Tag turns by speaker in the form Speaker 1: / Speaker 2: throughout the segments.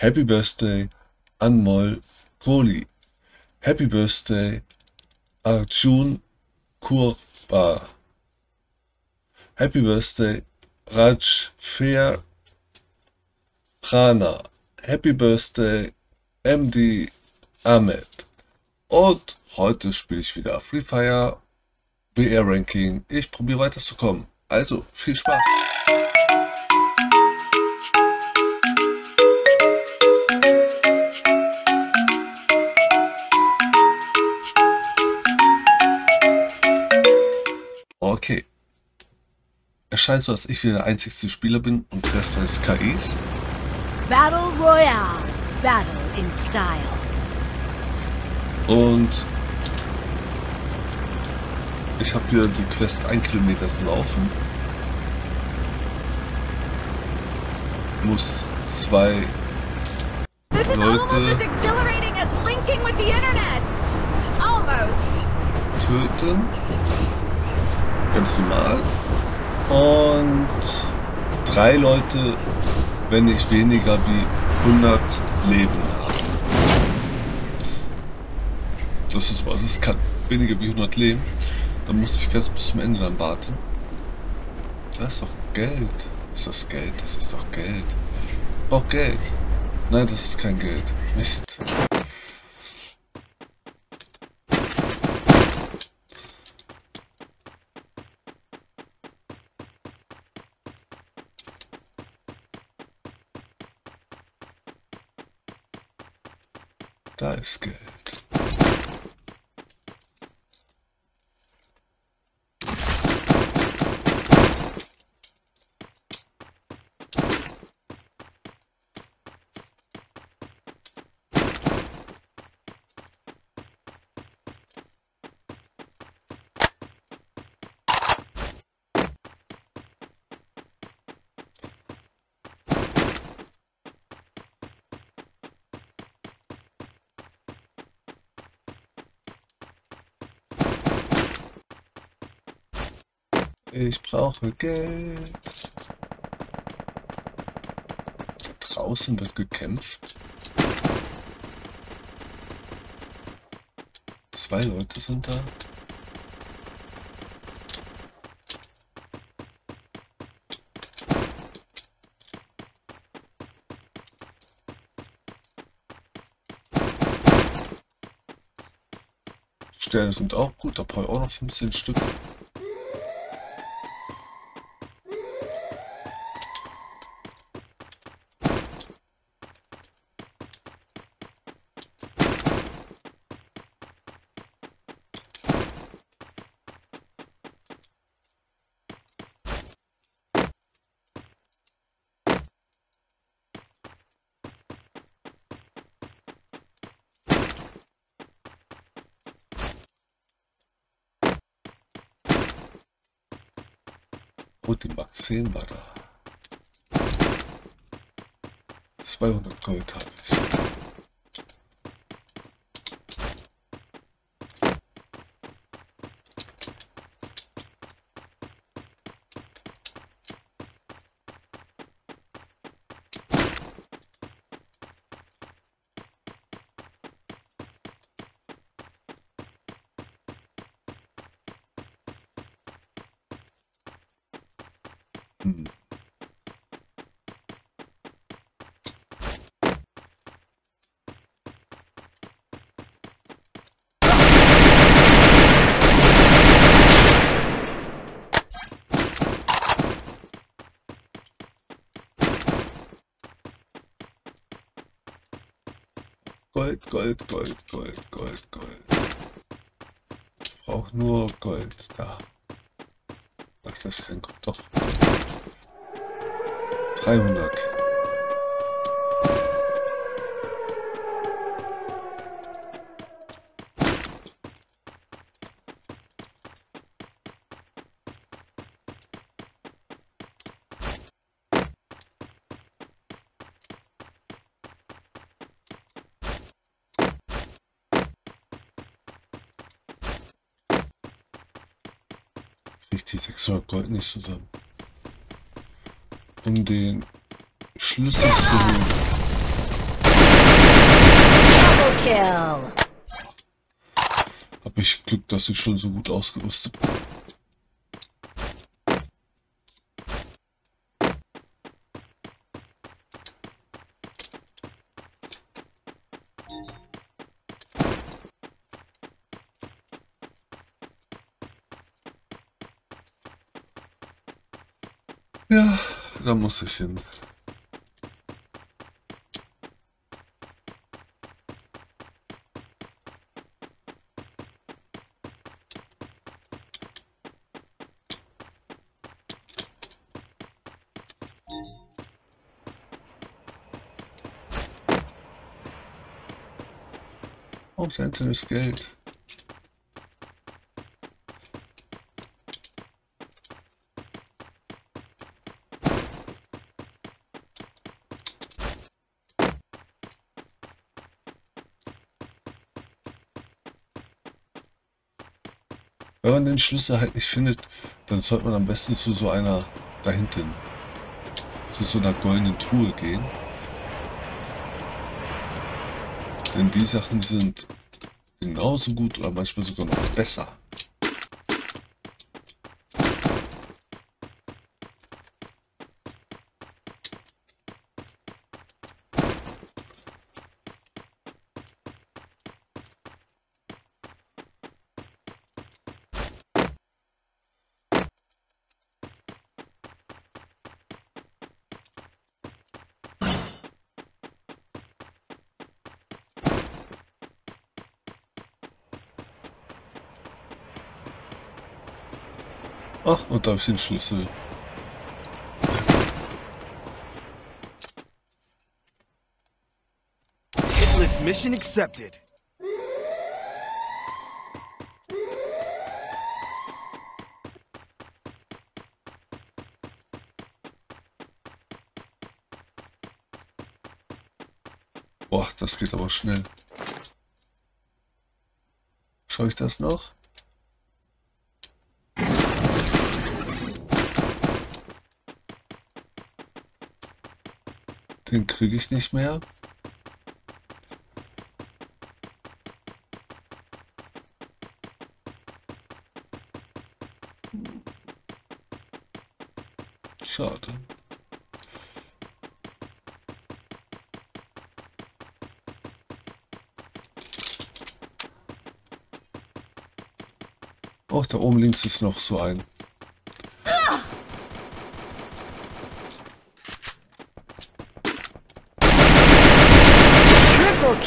Speaker 1: Happy Birthday Anmol Kohli. Happy Birthday Arjun Kurba. Happy Birthday Raj Fair Prana. Happy Birthday MD Ahmed. Und heute spiele ich wieder Free Fire BR Ranking. Ich probiere weiterzukommen. Also viel Spaß. Es scheint so, dass ich wieder der einzigste Spieler bin und der Rest ist KIs.
Speaker 2: Battle Royale. Battle in style.
Speaker 1: Und ich habe wieder die Quest 1 Kilometer laufen. Muss zwei Leute töten. Ganz normal. Und drei Leute, wenn nicht weniger wie 100 Leben haben. Das ist das kann weniger wie 100 Leben. Dann muss ich ganz bis zum Ende dann warten. Das ist doch Geld. Ist das Geld? Das ist doch Geld. Brauch Geld. Nein, das ist kein Geld. Mist. Da ist Geld. Ich brauche Geld. Draußen wird gekämpft. Zwei Leute sind da. Sterne sind auch gut, da brauche ich auch noch 15 Stück. Oh, die Max 10 war da. 200 Gold habe ich. Hm. Gold, Gold, Gold, Gold, Gold, Gold. Ich brauche nur Gold. Da. Ach, das Gold. Doch. 300. Krieg die 600 Gold nicht zusammen um den Schlüssel zu holen. Hab ich Glück, dass ich schon so gut ausgerüstet bin. Ja. Da muss ich hin. Oh, Geld. Wenn man den Schlüssel halt nicht findet, dann sollte man am besten zu so einer da hinten, zu so einer goldenen Truhe gehen. Denn die Sachen sind genauso gut oder manchmal sogar noch besser. Ach, und da den Schlüssel.
Speaker 3: Hitless mission accepted.
Speaker 1: Boah, das geht aber schnell. Schau ich das noch? Den kriege ich nicht mehr. Schade. Auch da oben links ist noch so ein.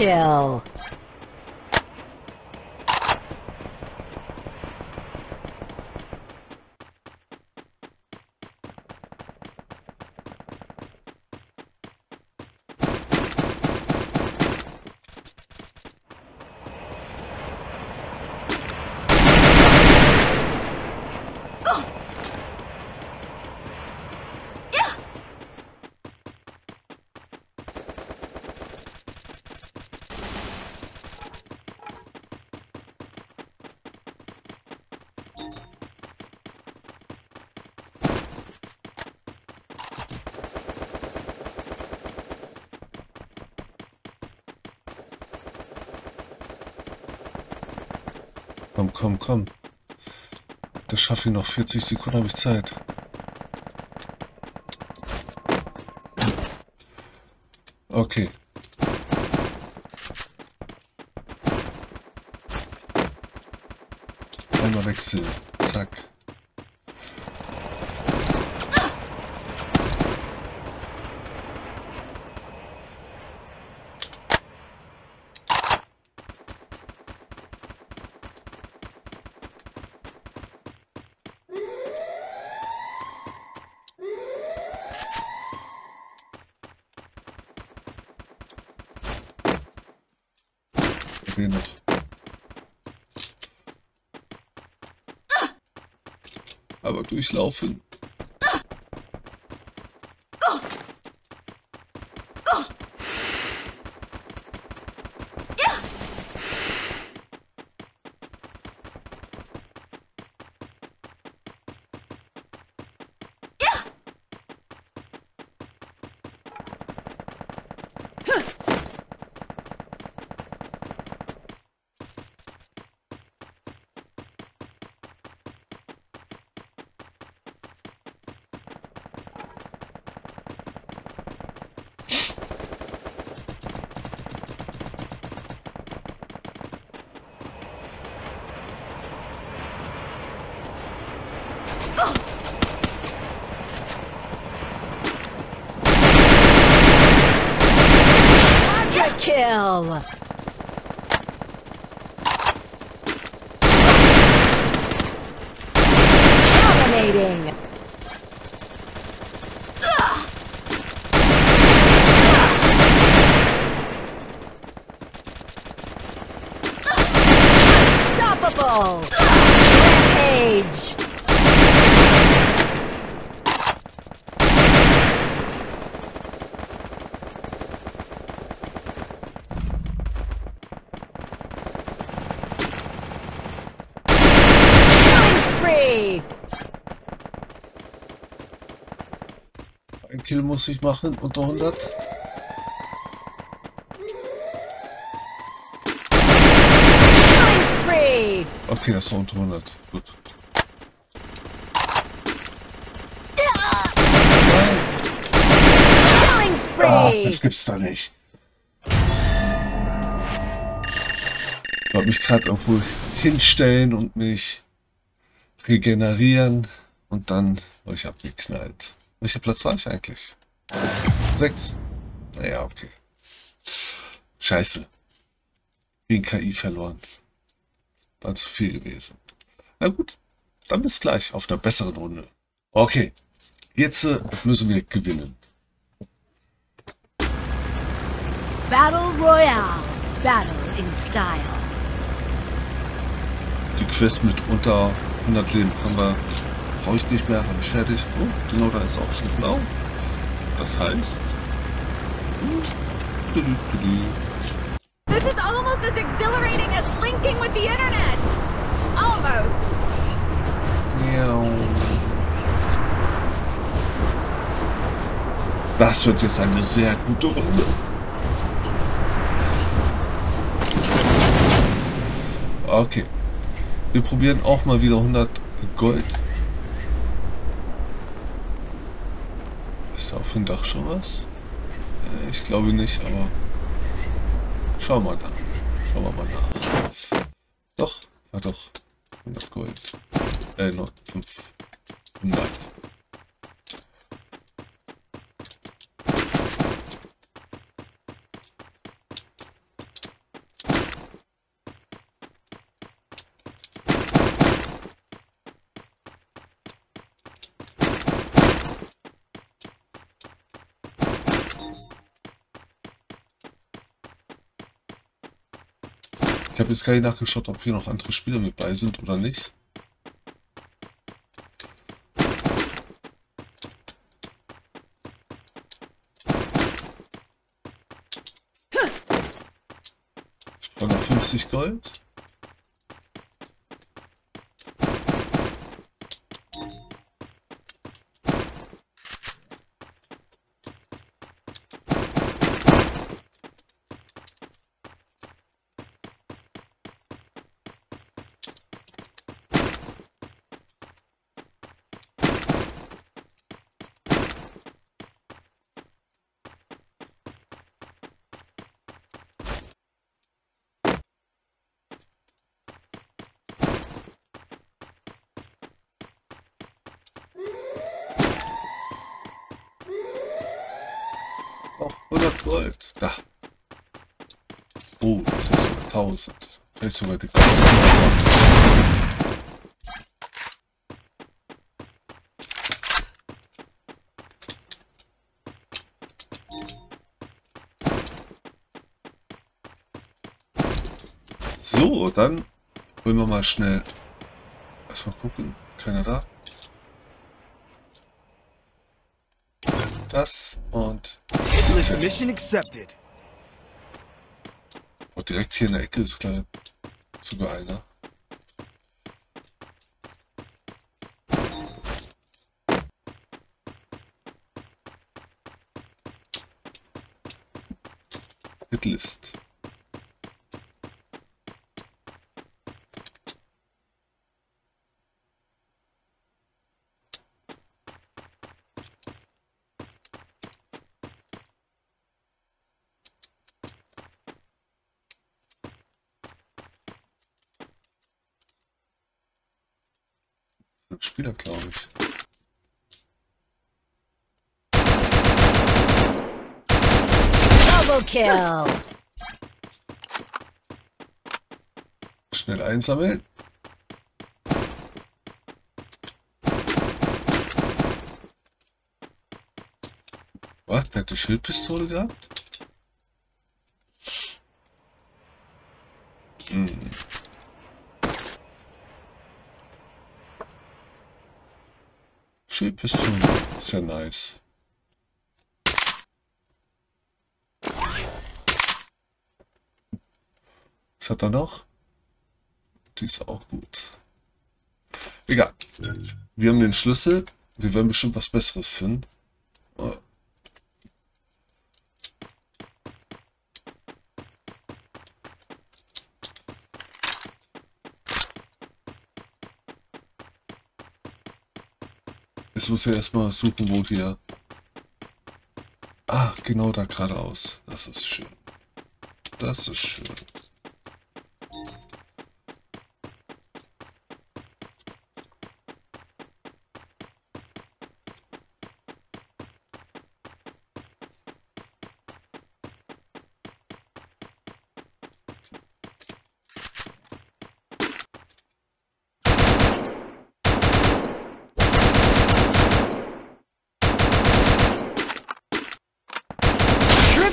Speaker 2: Kill.
Speaker 1: Komm, komm, komm. Das schaffe ich noch. 40 Sekunden habe ich Zeit. Okay. Einmal wechseln. Zack. Wenig. Aber durchlaufen.
Speaker 2: well. Kill
Speaker 1: muss ich machen unter 100.
Speaker 2: Killing spree!
Speaker 1: Okay, das war unter 100. Gut. Ah, das gibt's doch nicht. Ich wollte mich gerade irgendwo hinstellen und mich regenerieren und dann ich abgeknallt. Welcher Platz war ich eigentlich? Sechs. Naja, okay. Scheiße. Gegen KI verloren. War zu viel gewesen. Na gut, dann bis gleich auf einer besseren Runde. Okay, jetzt äh, müssen wir gewinnen.
Speaker 2: Battle Royale. Battle in style.
Speaker 1: Die Quest mit unter 100 Leben haben wir, brauche ich nicht mehr, habe ich fertig. Oh, genau, da ist auch schon blau. Das heißt... du, du, du.
Speaker 2: This is almost as exhilarating as linking with the internet. Almost.
Speaker 1: Das wird jetzt eine sehr gute Runde. Okay. Wir probieren auch mal wieder 100 Gold. Ist da auf dem Dach schon was? Äh, Ich glaube nicht, aber schauen wir nach. Schauen wir mal nach. Doch, war doch 100 Gold. Äh, noch 500. Ich habe jetzt gar nicht nachgeschaut, ob hier noch andere Spieler mit bei sind oder nicht. Ich brauche noch 50 Gold. Oh, 100 Gold. Da. Oh, das ist sogar 1000. Das ist sogar die. So, dann wollen wir mal schnell erstmal gucken. Keiner da. Das und
Speaker 3: Hitless mission accepted.
Speaker 1: Oh, direkt hier in der Ecke ist klar sogar einer. Hitlist. Spieler, glaube ich.
Speaker 2: Double kill.
Speaker 1: Schnell einsammeln. Was? Der hat eine Schildpistole gehabt? Hm. Schildpistole. Ist ja nice. Was hat er noch? Die ist auch gut. Egal. Wir haben den Schlüssel. Wir werden bestimmt was Besseres finden. Muss ich erstmal suchen, wo hier. Ah, genau da geradeaus. Das ist schön. Das ist schön.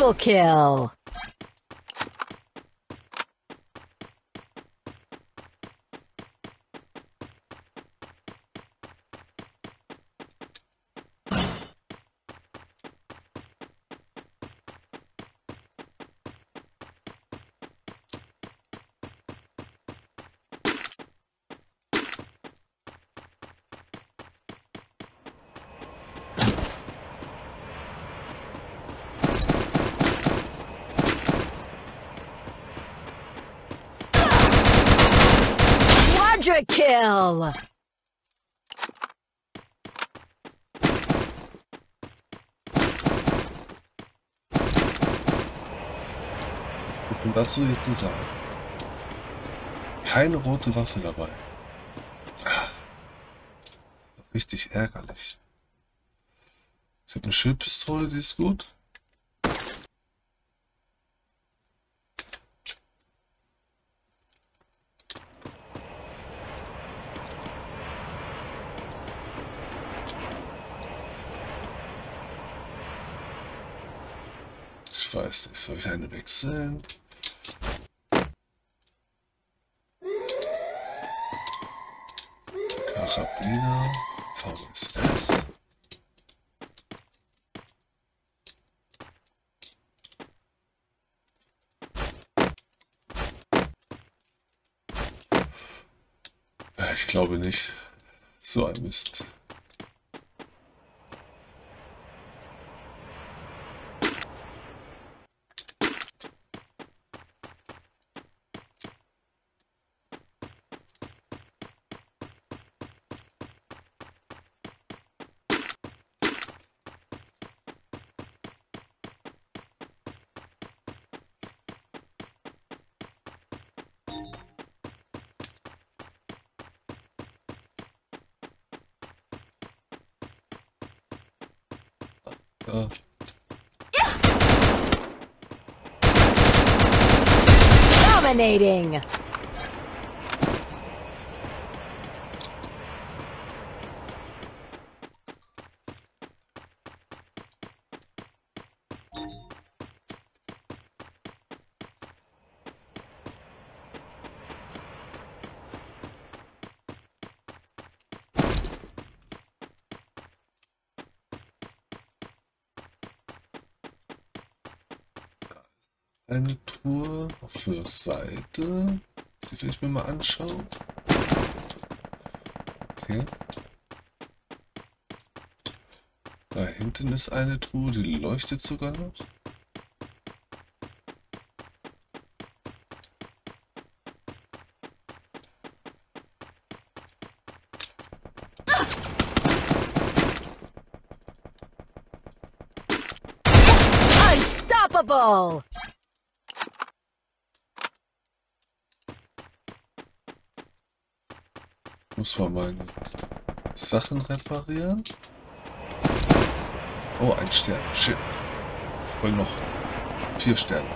Speaker 2: Triple kill. Kill.
Speaker 1: Und dazu jetzt zu sagen. Keine rote Waffe dabei. Ah. Richtig ärgerlich. Ich habe eine Schildpistole, die ist gut. Ich weiß nicht, soll ich eine wechseln? Karabiner, VSS. Äh, Ich glaube nicht. So ein Mist. Ja.
Speaker 2: Dominating.
Speaker 1: Eine Truhe für Seite. Die ich mir mal anschauen. Okay. Da hinten ist eine Truhe, die leuchtet sogar noch.
Speaker 2: Unstoppable.
Speaker 1: Muss man meinen. Sachen reparieren. Oh, ein Stern. Shit. Ich wollte noch vier Sterne.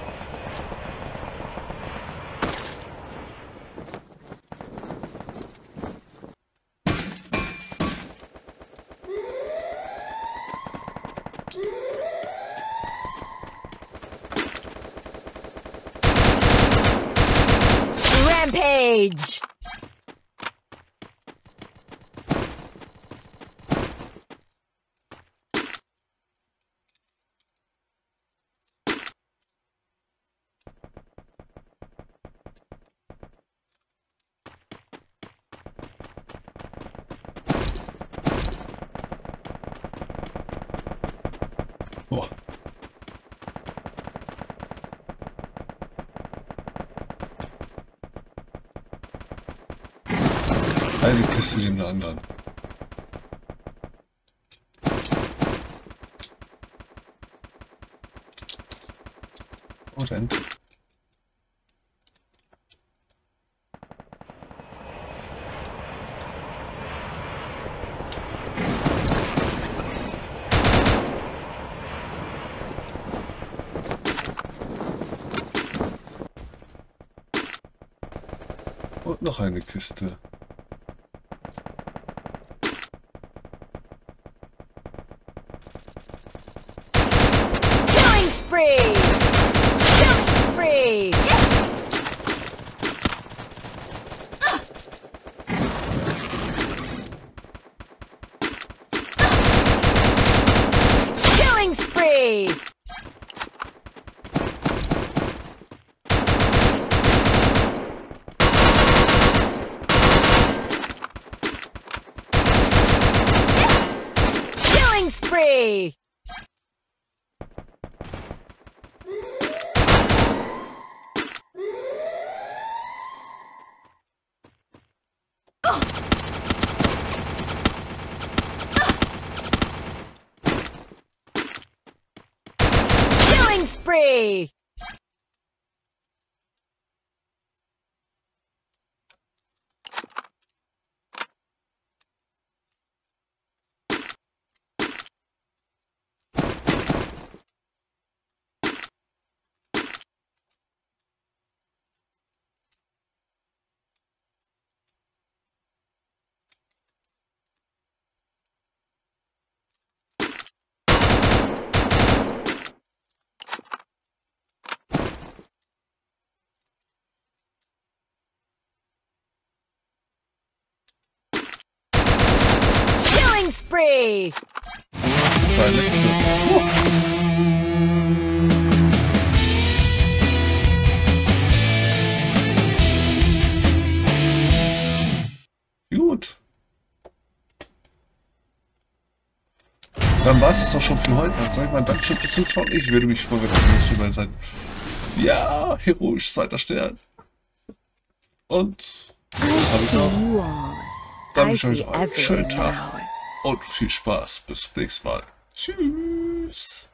Speaker 1: Boah. Eine Kiste neben der anderen. Oh. Und noch eine Kiste.
Speaker 2: Killing spree! Spree!
Speaker 1: Letzte. Gut. Dann war es das auch schon für heute. Dann sag mal Dankeschön fürs Zuschauen. Ich würde mich freuen, wenn ihr nächstes Mal seid. Ja, heroisch zweiter Stern. Und
Speaker 2: I
Speaker 1: habe ich noch. Dann wünsche ich euch einen schönen Tag. Und viel Spaß. Bis zum nächsten Mal. Tschüss.